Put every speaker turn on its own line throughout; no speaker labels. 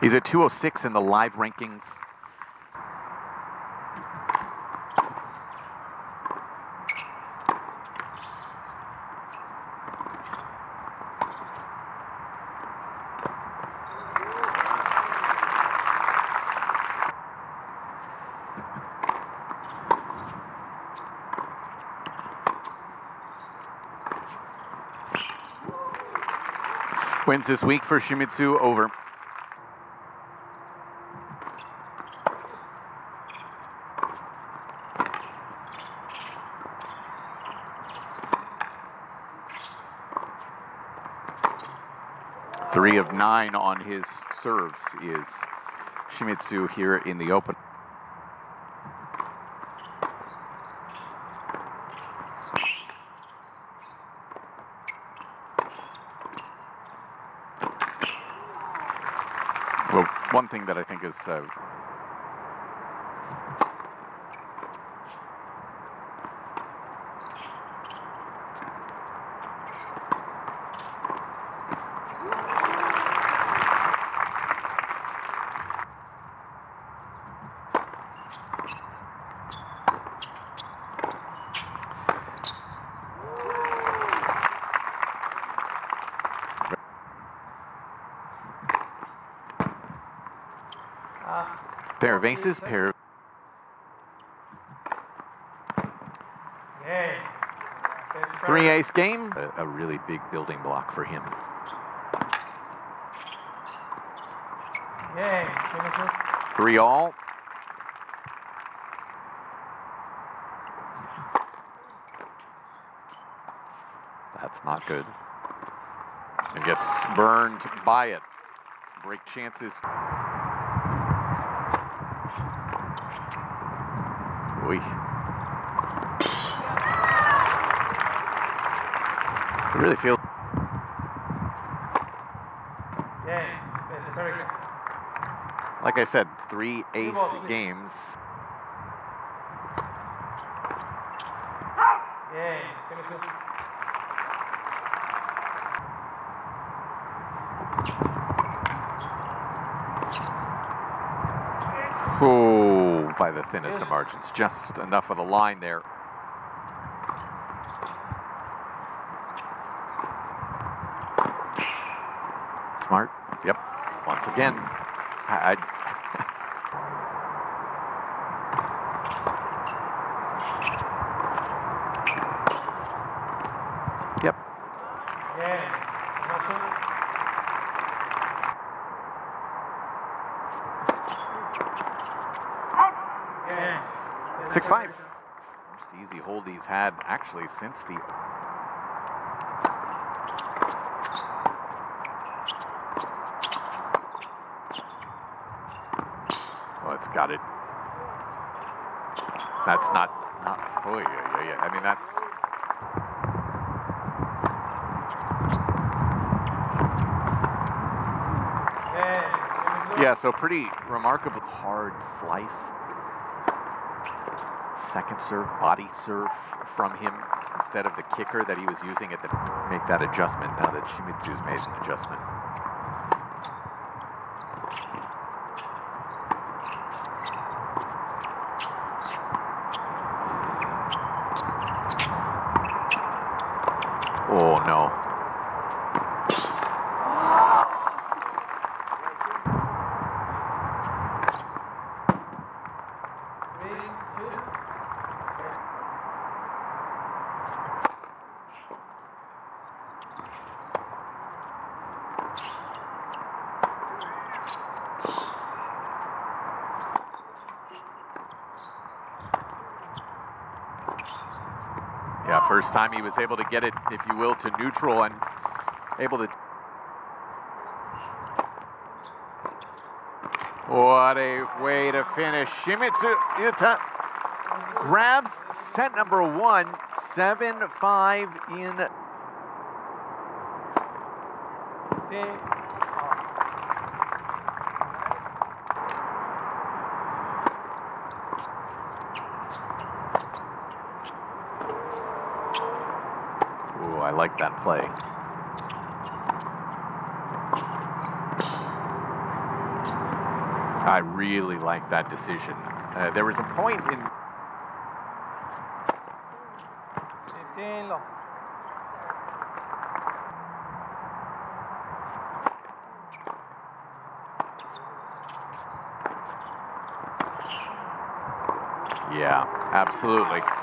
He's at 206 in the live rankings. Wins this week for Shimizu over. Three of nine on his serves is Shimizu here in the open. Well, one thing that I think is uh, pair of aces, pair of three ace game. A, a really big building block for him. Three all. That's not good. And gets burned by it. Break chances. Oy. I really feel like I said, three ace games. Oh, by the thinnest of margins. Just enough of the line there. Smart. Yep. Once again. I, I- Yep.
Yay. Shimizu. Yay. This is
Six
very
five. First easy hold he's had actually since the Oh, it's got it. That's not not oh yeah, yeah, yeah. I mean that's
Yay.
Yeah, so pretty remarkable hard slice. Second serve, body serve from him instead of the kicker that he was using at the make that adjustment now that Shimizu's made an adjustment. Oh no.
Three, two.
Yeah, first time he was able to get it, if you will, to neutral and able to. What a way to finish. Shimizu Yuta grabs set number one, 7-5 in
Fifteen.
Ooh, I like that play. I really like that decision. Uh, there was a point in
15 lost.
Yeah, absolutely.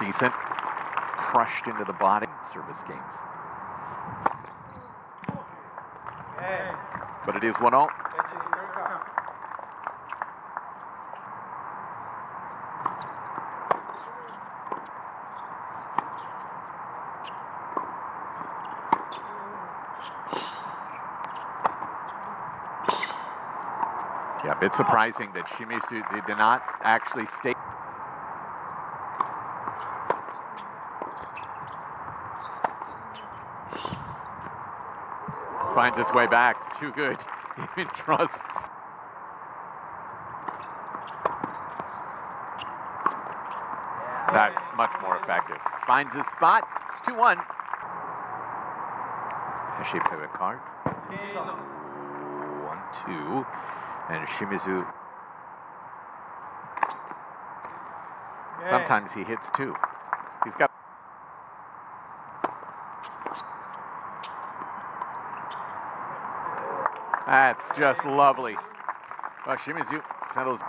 Decent. Crushed into the body. Service games.
Hey,
But it is one all. Yeah, a bit surprising that Shimizu did not actually stay. Finds its way back. It's too good. Even trust. That's much more effective. Finds his spot. It's 2 1. Mpetshi Perricard.
15 lost.
One, two, and Shimizu. Sometimes he hits two. He's got. That's just lovely. Well, Shimizu settles.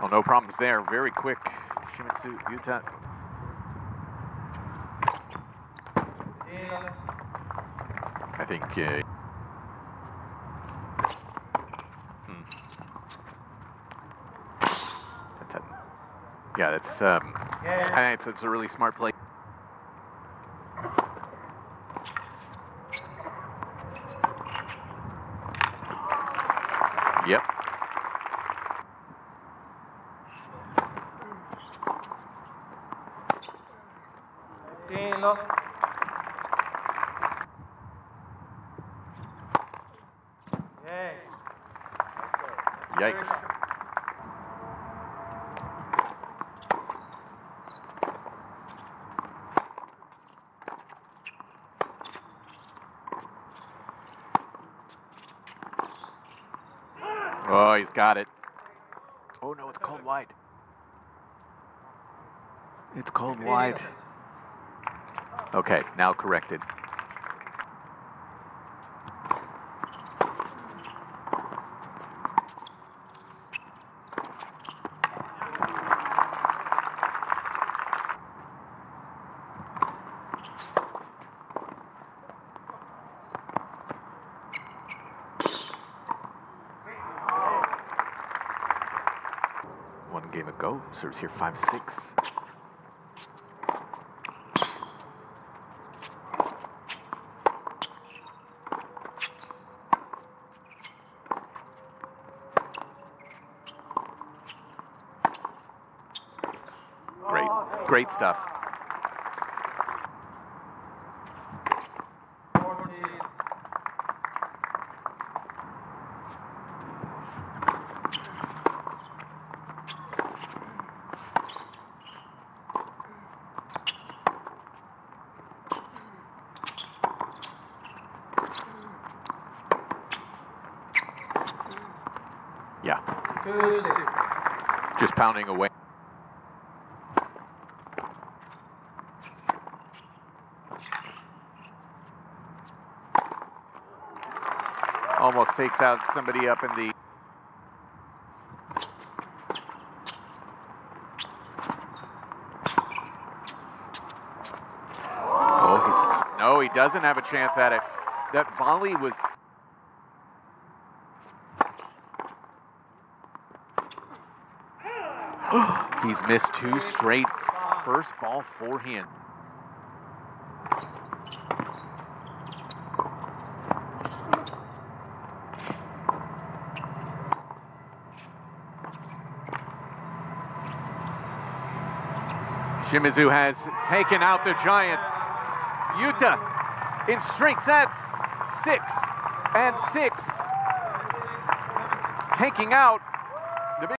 Well, no problems there. Very quick. Shimizu Yuta. I think. Uh, hmm. That's a, yeah, that's. Um,
Okay.
I think it's, it's a really smart play. Yep.
Lost.
Yikes. Oh, he's got it. Oh no, it's called wide. It's called wide. Okay, now corrected. Ago, serves here 5 6. Great, great stuff.
Fourteen.
Yeah, Just pounding away. Almost takes out somebody up in the. Oh, he's no, he doesn't have a chance at it. That volley was. He's missed two straight first ball forehand. Shimizu has taken out the giant. Yuta in straight sets, six and six. Taking out